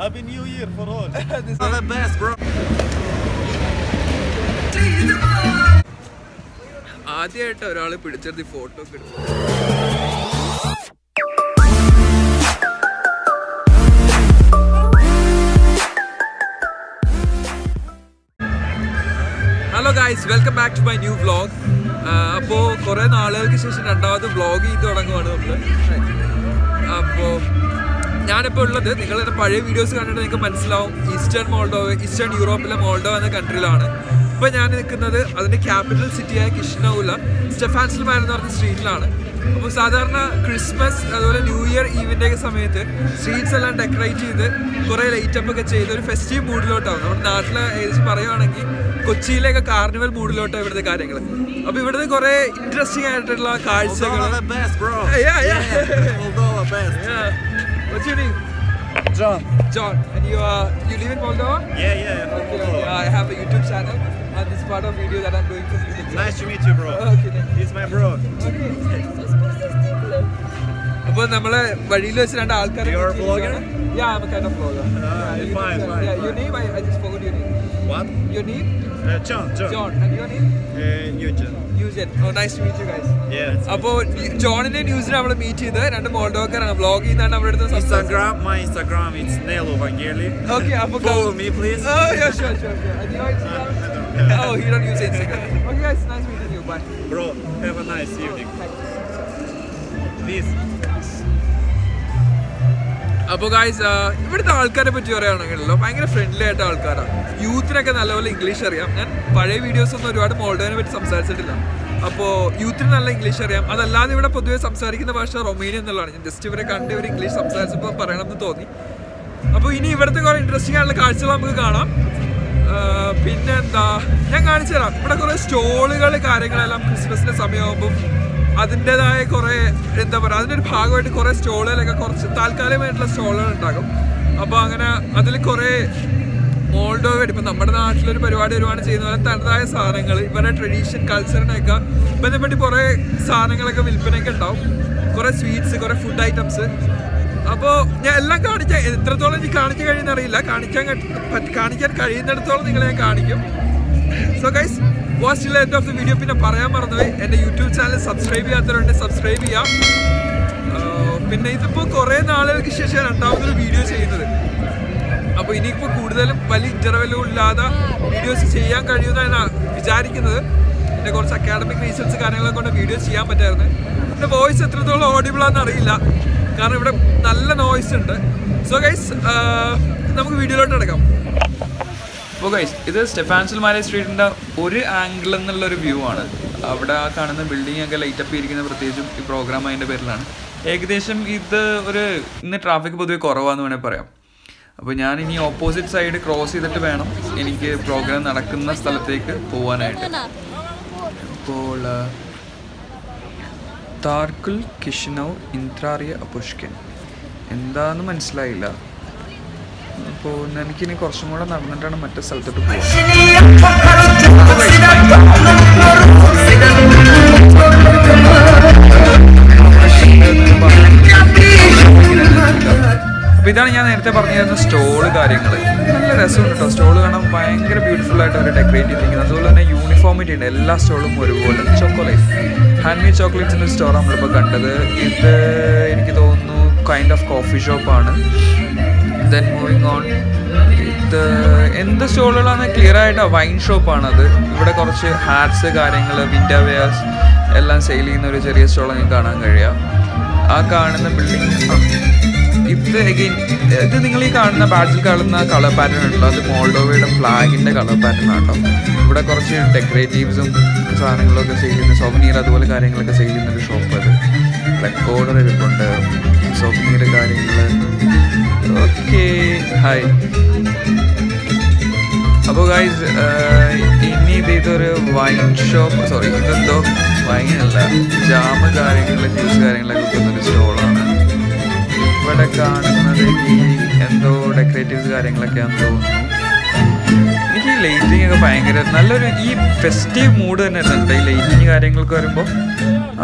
Happy New Year for all. this is the best, bro. ആദ്യമായിട്ട് ഒരാൾ പിടിച്ചെടുത്ത് photo ഒക്കെ എടുത്തു hello guys welcome back to my new vlog അപ്പോൾ കുറേ നാളുകൾക്ക് ശേഷം രണ്ടാമത് വ്ളോഗ് ചെയ്ത് തുടങ്ങുവാണ് നമ്മൾ അപ്പോൾ ഞാനിപ്പോൾ ഉള്ളത് നിങ്ങളുടെ പഴയ വീഡിയോസ് കണ്ടിട്ട് നിങ്ങൾക്ക് മനസ്സിലാവും. ഈസ്റ്റേൺ മോൾഡോവ ഈസ്റ്റേൺ യൂറോപ്പിലെ മോൾഡോ എന്ന കൺട്രിയിലാണ് ഇപ്പോൾ ഞാൻ നിൽക്കുന്നത് അതിന്റെ ക്യാപിറ്റൽ സിറ്റിയായ കിഷ്ണൌല സ്റ്റെഫാൻസിൽ എന്ന് പറഞ്ഞ സ്ട്രീറ്റിലാണ് അപ്പോൾ സാധാരണ ക്രിസ്മസ് അതുപോലെ ന്യൂ ഇയർ ഈവിന്റെ സമയത്ത് സ്ട്രീറ്റ്സ് എല്ലാം ഡെക്കറേറ്റ് ചെയ്ത് കുറേ ലൈറ്റ് ഒക്കെ ചെയ്ത് ഒരു ഫെസ്റ്റീവ് മൂഡിലോട്ടാവും. നമ്മുടെ നാട്ടിൽ ഏകദേശം പറയുകയാണെങ്കിൽ കൊച്ചിയിലേക്ക് കാർണിവൽ മൂഡിലോട്ടാണ് ഇവിടുത്തെ കാര്യങ്ങൾ. അപ്പൊ ഇവിടുത്തെ കുറേ ഇൻട്രസ്റ്റിംഗ് ആയിട്ടുള്ള കാഴ്ചകൾ All the best, bro. Yeah, yeah. Moldova best. Yeah. What's your name? John. John. And you uh, you live in Moldova? Yeah, yeah. Okay, okay. I have a YouTube channel and this is part of video that I'm doing for YouTube. Nice to meet you, bro. Okay, thank He's my bro. അപ്പോൾ നമ്മളെ വഴിയിൽ വെച്ച് രണ്ട് ആൾക്കാരെ You're a vlogger? Yeah, I'm a kind of vlogger. Ah, YouTube fine, channel. fine, Yeah, fine. your name? I, I just forgot your name. What? Your name? Uh, John. John. John. And your name? Uh, Eugene. Eugene. Oh, nice to meet you guys. Yeah. it's അപ്പോൾ ജോണിനെ ന്യൂസിനെ നമ്മൾ meet ചെയ്ത് രണ്ട് മോൾഡോക്കാരാണ് vlog ചെയ്യുന്നതാണ് നമ്മുടെ അടുത്ത് സംസാരിച്ചത്. Instagram. My Instagram. It's Nelo Vangeli. Okay, അപ്പോൾ Follow me, please. Oh, yeah, sure, sure, sure. And you know Instagram? Oh, he don't use Instagram. Okay, guys, nice meeting you. Bye. Bro, അപ്പോൾ guys ഇവിടുത്തെ ആൾക്കാരെ പറ്റി പറയുകയാണെങ്കിലല്ലോ ഭയങ്കര friendly ആയിട്ട് ആൾക്കാരാണ് യൂത്തിനൊക്കെ നല്ലപോലെ English അറിയാം. ഞാൻ പഴയ വീഡിയോസ് ഒന്നും ഒരുപാട് മോൾഡോനെ പറ്റി സംസാരിച്ചിട്ടില്ല. അപ്പോൾ യൂത്തിന് നല്ല ഇംഗ്ലീഷ് അറിയാം. അതല്ലാതെ ഇവിടെ പൊതുവെ സംസാരിക്കുന്ന ഭാഷ റൊമേനിയ എന്നുള്ളതാണ്. ഞാൻ ജസ്റ്റ് ഇവരെ കണ്ട് ഇവർ ഇംഗ്ലീഷ് സംസാരിച്ചപ്പോൾ പറയണമെന്ന് തോന്നി. അപ്പോൾ ഇനി ഇവിടുത്തെ കുറേ ഇൻട്രസ്റ്റിംഗ് ആയിട്ടുള്ള കാഴ്ചകൾ നമുക്ക് കാണാം. പിന്നെന്താ? ഞാൻ കാണിച്ചു തരാം ഇവിടെ കുറേ സ്റ്റോളുകൾ കാര്യങ്ങളെല്ലാം ക്രിസ്മസിന്റെ സമയമാകുമ്പോൾ അതിന്റെതായ കുറേ എന്താ പറയുക അതിന്റെ ഒരു ഭാഗമായിട്ട് കുറേ സ്റ്റോളുകളൊക്കെ കുറച്ച് താൽക്കാലികമായിട്ടുള്ള സ്റ്റോളുകൾ ഉണ്ടാകും. അപ്പോൾ അങ്ങനെ അതിൽ കുറേ മോൾഡോവയുടെ ഇപ്പം നമ്മുടെ നാട്ടിലൊരു പരിപാടി ഒരുപാട് ചെയ്യുന്ന പോലെ തനതായ സാധനങ്ങൾ ഇവരുടെ ട്രഡീഷൻ കൾച്ചറിനെയൊക്കെ ബന്ധപ്പെട്ട് കുറേ സാധനങ്ങളൊക്കെ വിൽപ്പനയൊക്കെ ഉണ്ടാവും. കുറേ സ്വീറ്റ്സ് കുറേ ഫുഡ് ഐറ്റംസ് അപ്പോൾ ഞാൻ എല്ലാം കാണിക്കാൻ എത്രത്തോളം എനിക്ക് കാണിച്ചു കഴിയുന്ന അറിയില്ല. കാണിക്കാൻ കാണിക്കാൻ കഴിയുന്നിടത്തോളം നിങ്ങളെ ഞാൻ കാണിക്കും. സോ ഗൈസ് പോസ്റ്റിൽ എൻഡ് ഓഫ് ദി വീഡിയോ പിന്നെ പറയാൻ മറന്നുപോയി. എന്റെ യൂട്യൂബ് ചാനൽ സബ്സ്ക്രൈബ് ചെയ്യാത്തവരുണ്ട് സബ്സ്ക്രൈബ് ചെയ്യാം. പിന്നെ ഇതിപ്പോൾ കുറേ നാളുകൾക്ക് ശേഷം രണ്ടാമതൊരു വീഡിയോ ചെയ്യുന്നത്. അപ്പോൾ ഇനിയിപ്പോൾ കൂടുതലും വലിയ ഇന്റർവെല്ലും ഇല്ലാതെ വീഡിയോസ് ചെയ്യാൻ കഴിയുമെന്നാണ് വിചാരിക്കുന്നത്. എന്റെ കുറച്ച് അക്കാഡമിക് റീസൺസ് കാര്യങ്ങളെ കൊണ്ട് വീഡിയോ ചെയ്യാൻ പറ്റായിരുന്നു. എന്റെ വോയിസ് എത്രത്തോളം ഓഡിബിൾ ആണെന്ന് അറിയില്ല. കാരണം ഇവിടെ നല്ല നോയ്സ് ഉണ്ട്. സോ ഗൈസ് നമുക്ക് വീഡിയോയിലോട്ട് എടുക്കാം അപ്പോൾ ഗൈസ് ഇത് സ്റ്റെഫാൻസിൽ മാരേ സ്ട്രീറ്റിന്റെ ഒരു ആംഗിൾ എന്നുള്ള ഒരു വ്യൂ ആണ്. അവിടെ കാണുന്ന ബിൽഡിംഗ് ഒക്കെ ലൈറ്റ് അപ്പ് ഇരിക്കുന്ന പ്രത്യേകിച്ചും ഈ പ്രോഗ്രാം അതിന്റെ പേരിലാണ്. ഏകദേശം ഇത് ഒരു ഇന്ന് ട്രാഫിക് പൊതുവെ കുറവാന്ന് വേണേൽ പറയാം. അപ്പോൾ ഞാൻ ഇനി ഓപ്പോസിറ്റ് സൈഡ് ക്രോസ് ചെയ്തിട്ട് വേണം എനിക്ക് പ്രോഗ്രാം നടക്കുന്ന സ്ഥലത്തേക്ക് പോകാനായിട്ട് അപ്പോൾ താർക്കുൽ കിഷ്നൗ ഇന്ത്രാറിയ അപുഷ്കിൻ. എന്താന്ന് മനസ്സിലായില്ല. അപ്പോൾ എനിക്കിനി കുറച്ചും കൂടെ നടന്നിട്ടാണ് മറ്റേ സ്ഥലത്തോട്ട് അപ്പൊ ഇതാണ് ഞാൻ നേരത്തെ പറഞ്ഞിരുന്ന സ്റ്റോൾ കാര്യങ്ങൾ നല്ല രസമുണ്ട് കേട്ടോ സ്റ്റോൾ കാണാൻ ഭയങ്കര ബ്യൂട്ടിഫുൾ ആയിട്ട് അവർ ഡെക്കറേറ്റ് ചെയ്തിരിക്കുന്നത് അതുപോലെ തന്നെ യൂണിഫോമിറ്റി ഉണ്ട്. എല്ലാ സ്റ്റോളും ഒരുപോലെ. ചോക്കോലേറ്റ് ഹാൻഡ് മെയ്ഡ് ചോക്ലേറ്റ്സിന്റെ സ്റ്റോർ നമ്മളിപ്പോൾ കണ്ടത്. ഇത് എനിക്ക് തോന്നുന്നു കൈൻഡ് ഓഫ് കോഫി ഷോപ്പാണ് ദെൻ മൂവിങ് ഓൺ ഇത് എന്ത് സ്റ്റോളുകളാണ് ക്ലിയർ ആയിട്ട് വൈൻ ഷോപ്പാണത് ഇവിടെ കുറച്ച് ഹാറ്റ്സ് കാര്യങ്ങൾ വിൻഡർ എല്ലാം സെയിൽ ചെയ്യുന്ന ഒരു ചെറിയ സ്റ്റോൾ നിങ്ങൾക്ക് കാണാൻ കഴിയാം ആ കാണുന്ന ബിൽഡിംഗ് ഇത് എഗെയിൻ ഇത് നിങ്ങൾ ഈ കാണുന്ന ബാഡ്ജിൽ കാണുന്ന കളർ പാറ്റേൺ ഉണ്ടല്ലോ. അത് മോൾഡോവയുടെ ഫ്ലാഗിന്റെ കളർ പാറ്റേൺ ആട്ടോ ഇവിടെ കുറച്ച് ഡെക്കറേറ്റീവ്സും സാധനങ്ങളൊക്കെ സെയിൽ ചെയ്യുന്ന സൗമനീർ അതുപോലെ കാര്യങ്ങളൊക്കെ സെയിൽ ചെയ്യുന്ന ഒരു ഷോപ്പ് അത്. റെക്കോർഡർ ഇരിപ്പുണ്ട് സോവനീർ കാര്യങ്ങൾ ഓക്കെ ഹായ് അപ്പോൾ ഗായ്സ് ഇനി ഇത് ഇതൊരു വൈൻ ഷോപ്പ് സോറി ഇതെന്തോ വൈനല്ല ജാമ് കാര്യങ്ങൾ ജ്യൂസ് കാര്യങ്ങളൊക്കെ വിൽക്കുന്നൊരു സ്റ്റോളാണ് ഇവിടെ കാണുന്നത് ഈ എന്തോ ഡെക്കറേറ്റീവ്സ് കാര്യങ്ങളൊക്കെയാണെന്ന് തോന്നുന്നു. ഈ ലൈറ്റിംഗ് ഒക്കെ ഭയങ്കര നല്ലൊരു ഈ ഫെസ്റ്റീവ് മൂഡ് തന്നെ ഉണ്ട് ഈ ലൈറ്റിംഗ് കാര്യങ്ങളൊക്കെ വരുമ്പോൾ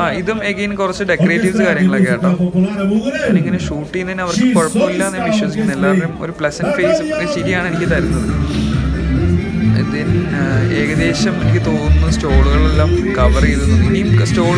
ആ ഇതും എഗെയിൻ കുറച്ച് ഡെക്കറേറ്റീവ്സ് കാര്യങ്ങളൊക്കെ കേട്ടോ ഞാനിങ്ങനെ ഷൂട്ട് ചെയ്യുന്നതിന് അവർക്ക് കുഴപ്പമില്ല എന്ന് ഞാൻ വിശ്വസിക്കുന്നു. എല്ലാവരുടെയും ഒരു പ്ലസന്റ് ഫേസ് ശരിയാണ് എനിക്ക് തരുന്നത്. ഇതിൻ ഏകദേശം എനിക്ക് തോന്നുന്നു സ്റ്റോളുകളെല്ലാം കവർ ചെയ്തു ഇനിയും സ്റ്റോൾ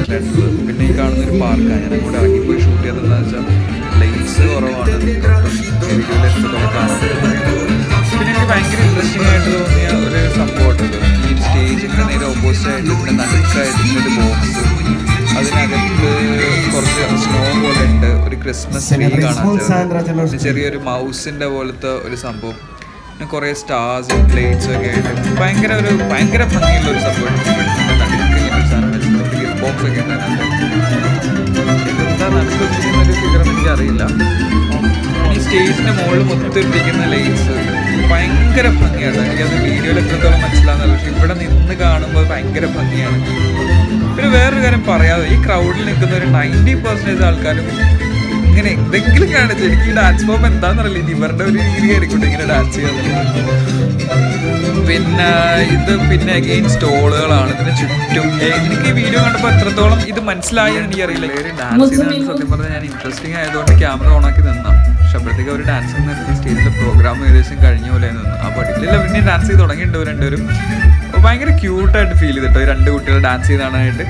അതിന്റെ പിന്നെ ഈ കാണുന്ന ഒരു പാർക്കാണ് ഞാൻ അങ്ങോട്ട് ഇറങ്ങിപ്പോയി ഷൂട്ട് ചെയ്തതെന്ന് വെച്ചാൽ ലൈറ്റ്സ് കുറവാണ്. പിന്നെ എനിക്ക് ഭയങ്കര ഇൻട്രസ്റ്റിംഗ് ആയിട്ട് തോന്നിയ ഒരു സംഭവമുണ്ട് ഈ സ്റ്റേജിന്റെ നേരെ ഓപ്പോസിറ്റ് ആയിട്ട് ഇതിന്റെ നടുക്കായിട്ട് ഒരു ബോക്സ് അതിനകത്ത് കുറച്ച് സ്നോ പോലെ ഉണ്ട്. ഒരു ക്രിസ്മസ് ട്രീ കാണാൻ ചെറിയൊരു മൗസിന്റെ പോലത്തെ ഒരു സംഭവം. പിന്നെ കുറേ സ്റ്റാർസും പ്ലേറ്റ്സും ഒക്കെ ആയിട്ട് ഭയങ്കര ഒരു ഭയങ്കര ഭംഗിയുള്ള ഒരു സംഭവം ബോക്സ് ഒക്കെ ഉണ്ട് അതിനകത്ത്. എന്താ നടുക്ക് വെച്ചിരിക്കുന്ന ഒരു ഫിഗർ എനിക്കറിയില്ല. ഈ സ്റ്റേജിന്റെ മുകളിൽ മൊത്തിട്ടിരിക്കുന്ന ലൈറ്റ്സ് ഭയങ്കര ഭംഗിയാണ് എനിക്കത് വീഡിയോയിൽ എത്രത്തോളം മനസ്സിലാകുന്നില്ല പക്ഷെ ഇവിടെ നിന്ന് കാണുമ്പോൾ ഭയങ്കര ഭംഗിയാണ്. പിന്നെ വേറൊരു കാര്യം പറയാതെ ഈ ക്രൗഡിൽ നിൽക്കുന്ന ഒരു നയന്റി പെർസെന്റേജ് ആൾക്കാരും ഇങ്ങനെ എന്തെങ്കിലും കാണിച്ചു എനിക്ക് ഈ ഡാൻസ് ഫോം എന്താണെന്നറിയില്ല ഇനി ഇവരുടെ ഒരു രീതി ആയിരിക്കും ഇങ്ങനെ ഡാൻസ് ചെയ്യാൻ പിന്നെ ഇത് പിന്നെ അഗെയിൻ സ്റ്റോളുകളാണ് ഇതിന് ചുറ്റും എനിക്ക് ഈ വീഡിയോ കണ്ടപ്പോൾ എത്രത്തോളം ഇത് മനസ്സിലായി എന്ന് എനിക്കറിയില്ല ഡാൻസ് സത്യം പറഞ്ഞാൽ ഞാൻ ഇൻട്രസ്റ്റിംഗ് ആയതുകൊണ്ട് ക്യാമറ ഓൺ ആക്കി നിന്നാ. പക്ഷെ അപ്പോഴത്തേക്ക് അവർ ഡാൻസ് നിർത്തി സ്റ്റേജിലെ പ്രോഗ്രാം ഏകദേശം കഴിഞ്ഞ പോലെ നിന്നു. ആ പഠിക്കില്ല പിന്നെ ഡാൻസ് ചെയ്ത് തുടങ്ങിയിട്ടുണ്ട് രണ്ടുപേരും. അപ്പൊ ഭയങ്കര ക്യൂട്ടായിട്ട് ഫീൽ ചെയ്തിട്ടോ ഈ രണ്ട് കുട്ടികൾ ഡാൻസ് ചെയ്താണായിട്ട്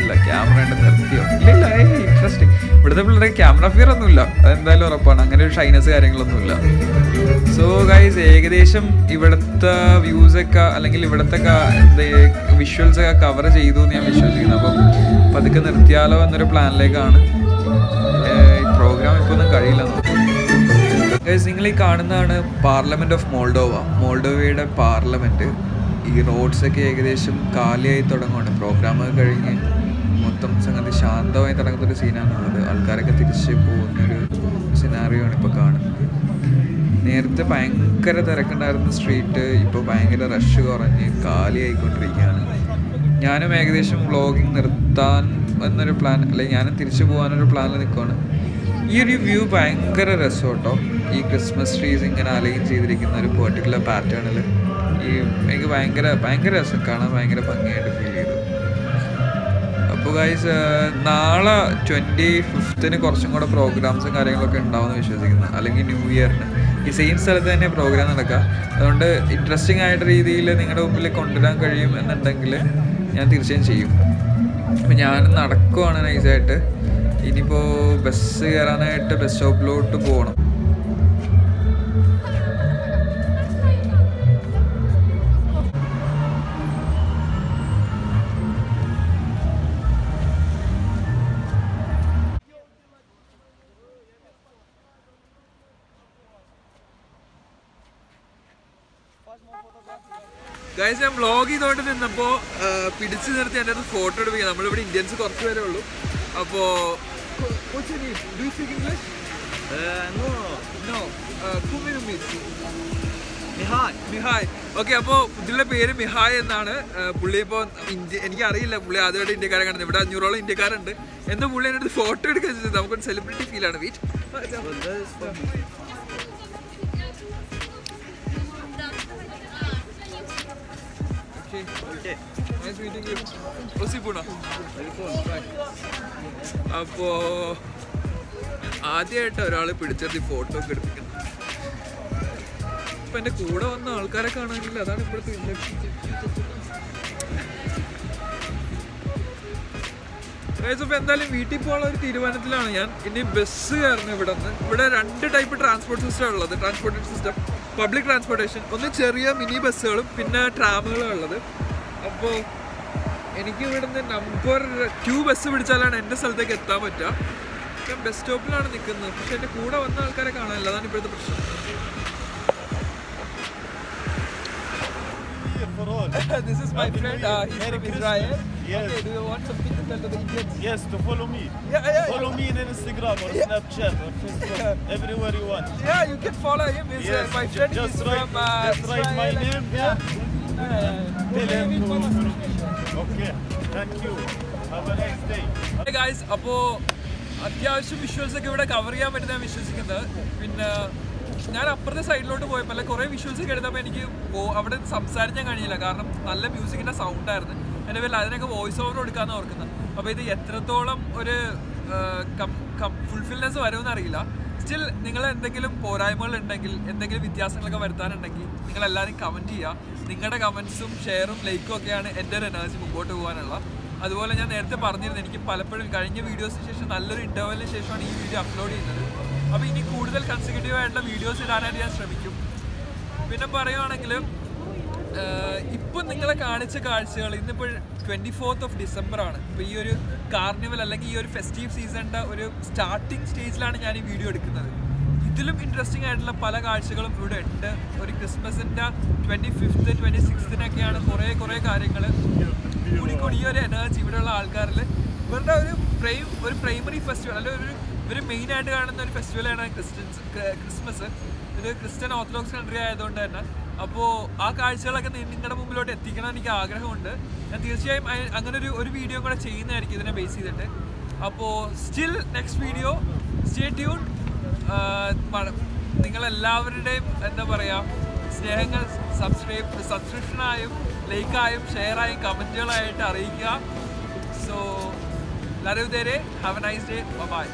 ഇല്ല ക്യാമറ ഉണ്ട് നിർത്തിയോ? ഇല്ല ഇല്ല ഇൻട്രസ്റ്റിംഗ് ഇവിടുത്തെ പിള്ളേരെ ക്യാമറ ഫിയർ ഒന്നുമില്ല. അതെന്തായാലും ഉറപ്പാണ്. അങ്ങനെ ഒരു ഷൈനസ് കാര്യങ്ങളൊന്നുമില്ല. സോ ഗൈസ് ഏകദേശം ഇവിടുത്തെ വ്യൂസ് ഒക്കെ അല്ലെങ്കിൽ ഇവിടുത്തെ വിഷ്വൽസ് ഒക്കെ കവർ ചെയ്തു എന്ന് ഞാൻ വിശ്വസിക്കുന്നു. അപ്പം പതുക്കെ നിർത്തിയാലോ എന്നൊരു പ്ലാനിലേക്കാണ് പ്രോഗ്രാം ഇപ്പോൾ ഒന്നും കഴിയില്ല ഗൈസ് നിങ്ങൾ ഈ കാണുന്നതാണ് പാർലമെന്റ് ഓഫ് മോൾഡോവ മോൾഡോവയുടെ പാർലമെന്റ് ഈ റോഡ്സൊക്കെ ഏകദേശം കാലിയായി തുടങ്ങുകയാണ് പ്രോഗ്രാം കഴിഞ്ഞ് മൊത്തം സംഗതി ശാന്തമായി തുടങ്ങുന്നൊരു സീനാണുള്ളത്. ആൾക്കാരൊക്കെ തിരിച്ച് പോകുന്ന ഒരു സിനാറിയോ ആണ് ഇപ്പോൾ കാണുന്നത്. നേരത്തെ ഭയങ്കര തിരക്കുണ്ടായിരുന്ന സ്ട്രീറ്റ് ഇപ്പോൾ ഭയങ്കര റഷ് കുറഞ്ഞ് കാലിയായിക്കൊണ്ടിരിക്കുകയാണ് ഞാനും ഏകദേശം വ്ളോഗിങ് നിർത്താൻ എന്നൊരു പ്ലാൻ അല്ലെങ്കിൽ ഞാനും തിരിച്ചു പോകാനൊരു പ്ലാനിൽ നിൽക്കുകയാണ് ഈ ഒരു വ്യൂ ഭയങ്കര രസം കേട്ടോ ഈ ക്രിസ്മസ് ട്രീസ് ഇങ്ങനെ അലൈൻ ചെയ്തിരിക്കുന്ന ഒരു പെർട്ടിക്കുലർ പാറ്റേണിൽ ഈ എനിക്ക് ഭയങ്കര ഭയങ്കര രസം. കാണാൻ ഭയങ്കര ഭംഗിയായിട്ട് ഫീൽ ചെയ്തു അപ്പോൾ ഗൈസ് നാളെ ട്വന്റി ഫിഫ്ത്തിന് കുറച്ചും കൂടെ പ്രോഗ്രാംസും കാര്യങ്ങളൊക്കെ ഉണ്ടാവുമെന്ന് വിശ്വസിക്കുന്നു. അല്ലെങ്കിൽ ന്യൂ ഇയറിന് ഈ സെയിം സ്ഥലത്ത് തന്നെ പ്രോഗ്രാം നടക്കുക അതുകൊണ്ട് ഇൻട്രസ്റ്റിംഗ് ആയിട്ട് രീതിയിൽ നിങ്ങളുടെ മുമ്പിൽ കൊണ്ടുവരാൻ കഴിയും എന്നുണ്ടെങ്കിൽ ഞാൻ തീർച്ചയായും ചെയ്യും. അപ്പം ഞാൻ നടക്കുവാണ് നൈസായിട്ട് ഇനിയിപ്പോൾ ബസ് കയറാനായിട്ട് ബസ് സ്റ്റോപ്പിലോട്ട് പോകണം ഗൈസ് ഞാൻ വ്ളോഗ് ചെയ്തോണ്ട് നിന്നപ്പോ ആ, പിടിച്ചു നിർത്തി എന്റെ അടുത്ത് ഫോട്ടോ എടുപ്പിക്കുക നമ്മളിവിടെ ഇന്ത്യൻസ് കുറച്ച് പേരേ ഉള്ളൂ. അപ്പോ English no Mihai. Mihai okay അപ്പോൾ ഇതിന്റെ പേര് മിഹായ് എന്നാണ്. പുള്ളി ഇപ്പോൾ ഇന്ത്യ എനിക്ക് അറിയില്ല പുള്ളി ആദ്യമായിട്ട് ഇന്ത്യക്കാരെ കാണുന്നത് ഇവിടെ അഞ്ഞൂറോളം ഇന്ത്യക്കാരുണ്ട്. എന്താ പുള്ളി എന്റെ ഫോട്ടോ എടുക്കാൻ നമുക്കൊരു സെലിബ്രിറ്റി ഫീൽ ആണ് വീറ്റ് അപ്പോ ആദ്യമായിട്ട് ഒരാളെ പിടിച്ചെടുത്ത് ഫോട്ടോ ഒക്കെ എടുപ്പിക്കണം ഇപ്പൊ എന്റെ കൂടെ വന്ന ആൾക്കാരെ കാണാനില്ല. അതാണ് ഇപ്പോഴത്തെ ഇപ്പൊ എന്തായാലും വീട്ടിൽ പോകാനുള്ള ഒരു തീരുമാനത്തിലാണ് ഞാൻ. ഇനി ബസ് കയറുന്നത് ഇവിടെ നിന്ന് ഇവിടെ രണ്ട് ടൈപ്പ് ട്രാൻസ്പോർട്ട് സിസ്റ്റം ഉള്ളത്. ട്രാൻസ്പോർട്ടേഷൻ സിസ്റ്റം പബ്ലിക് ട്രാൻസ്പോർട്ടേഷൻ ഒന്ന് ചെറിയ മിനി ബസ്സുകളും പിന്നെ ട്രാമുകളും ഉള്ളത്. അപ്പോൾ എനിക്ക് ഇവിടുന്ന് നമ്പർ ടു ബസ് പിടിച്ചാലാണ് എന്റെ സ്ഥലത്തേക്ക് എത്താൻ പറ്റുക. ഞാൻ ബസ് സ്റ്റോപ്പിലാണ് നിൽക്കുന്നത്. പക്ഷെ എന്റെ കൂടെ വന്ന ആൾക്കാരെ കാണാനില്ല. അതാണ് ഇപ്പോഴത്തെ പ്രശ്നം. This is my friend. Uh, he's from Israel. Yes. Okay, do you want something to tell to the Indians? Yes, to follow me. Yeah, yeah, Follow yeah. me in Instagram or Yeah. Snapchat or Facebook, everywhere you want. Yeah, you can follow him. He's uh, Yes, my ju- friend. just He's write, from uh, just write my name. Yeah. Yeah. Tell him to follow me. Okay. Thank you. Have a nice day. Hey guys, Apo. അത്യാവശ്യം visuals ഒക്കെ ഇവിടെ cover ചെയ്യാൻ പറ്റുന്ന ഞാൻ വിശ്വസിക്കുന്നത് പിന്നെ ഞാൻ അപ്പുറത്തെ സൈഡിലോട്ട് പോയപ്പോൾ അല്ല കുറേ വിഷ്വൽസ് ഒക്കെ എടുത്തപ്പോൾ എനിക്ക് അവിടെ സംസാരിക്കാൻ കഴിയില്ല കാരണം നല്ല മ്യൂസിക്കിന്റെ സൗണ്ട് ആയിരുന്നു എന്റെ പേരിൽ അതിനൊക്കെ വോയിസ് ഓവർ കൊടുക്കാന്ന് ഓർക്കുന്നത്. അപ്പോൾ ഇത് എത്രത്തോളം ഒരു ഫുൾഫിൽനെസ് വരുമെന്ന് അറിയില്ല. സ്റ്റിൽ നിങ്ങൾ എന്തെങ്കിലും പോരായ്മകൾ ഉണ്ടെങ്കിൽ എന്തെങ്കിലും വ്യത്യാസങ്ങളൊക്കെ വരുത്താനുണ്ടെങ്കിൽ നിങ്ങൾ എല്ലാവരും കമന്റ് ചെയ്യുക നിങ്ങളുടെ കമൻസും ഷെയറും ലൈക്കും ഒക്കെയാണ് എന്റെ ഒരു എനർജി മുമ്പോട്ട് പോകാനുള്ള. അതുപോലെ ഞാൻ നേരത്തെ പറഞ്ഞിരുന്നു എനിക്ക് പലപ്പോഴും കഴിഞ്ഞ വീഡിയോസിന് ശേഷം നല്ലൊരു ഇന്റർവലിന് ശേഷമാണ് ഈ വീഡിയോ അപ്ലോഡ് ചെയ്യുന്നത്. അപ്പോൾ ഇനി കൂടുതൽ കൺസിക്യൂട്ടീവ് ആയിട്ടുള്ള വീഡിയോസ് ഇടാനായിട്ട് ഞാൻ ശ്രമിക്കും. പിന്നെ പറയുവാണെങ്കിൽ ഇപ്പം നിങ്ങളെ കാണിച്ച കാഴ്ചകൾ ഇന്നിപ്പോൾ ട്വന്റി ഫോർത്ത് ഓഫ് ഡിസംബർ ആണ്. ഇപ്പോൾ ഈ ഒരു കാർണിവൽ അല്ലെങ്കിൽ ഈ ഒരു ഫെസ്റ്റീവ് സീസണിന്റെ ഒരു സ്റ്റാർട്ടിംഗ് സ്റ്റേജിലാണ് ഞാൻ ഈ വീഡിയോ എടുക്കുന്നത്. ഇതിലും ഇൻട്രസ്റ്റിംഗ് ആയിട്ടുള്ള പല കാഴ്ചകളും ഇവിടെ ഉണ്ട്. ഒരു ക്രിസ്മസിന്റെ ട്വന്റി ഫിഫ്ത്ത് ട്വന്റി സിക്സ്തിനൊക്കെയാണ് കുറേ കുറേ കാര്യങ്ങൾ കൂടി കൂടി ഈ ഒരു എനർജി ഇവിടെയുള്ള ആൾക്കാരിൽ ഇവരുടെ ഒരു പ്രൈം ഒരു പ്രൈമറി ഫെസ്റ്റിവൽ അല്ലെങ്കിൽ ഒരു ഇവർ മെയിനായിട്ട് കാണുന്ന ഒരു ഫെസ്റ്റിവലാണ് ക്രിസ്ത്യൻസ് ക്രിസ്മസ്. ഇത് ക്രിസ്ത്യൻ ഓർത്തഡോക്സ് കൺട്രി ആയതുകൊണ്ട് തന്നെ അപ്പോൾ ആ കാഴ്ചകളൊക്കെ നിങ്ങളുടെ മുമ്പിലോട്ട് എത്തിക്കണം എനിക്ക് ആഗ്രഹമുണ്ട്. ഞാൻ തീർച്ചയായും അങ്ങനെ ഒരു ഒരു വീഡിയോ കൂടെ ചെയ്യുന്നതായിരിക്കും ഇതിനെ ബേസ് ചെയ്തിട്ട്. അപ്പോൾ still next video stay tune നിങ്ങളെല്ലാവരുടെയും എന്താ പറയുക സ്നേഹങ്ങൾ സബ്സ്ക്രൈബ് സബ്സ്ക്രിപ്ഷനായും ലൈക്കായും ഷെയറായും കമന്റുകളായിട്ട് അറിയിക്കുക. So ലരവ് there have a nice day bye